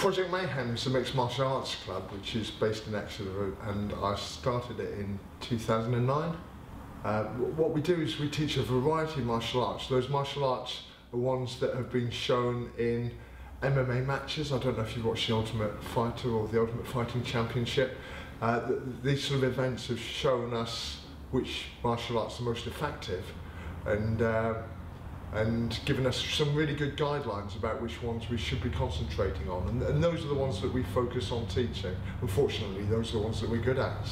Project Mayhem is a mixed martial arts club which is based in Exeter and I started it in 2009. Uh, what we do is we teach a variety of martial arts. Those martial arts are ones that have been shown in MMA matches. I don't know if you've watched The Ultimate Fighter or The Ultimate Fighting Championship. Uh, th these sort of events have shown us which martial arts are most effective and uh, and given us some really good guidelines about which ones we should be concentrating on. And, and those are the ones that we focus on teaching. Unfortunately, those are the ones that we're good at.